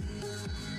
love.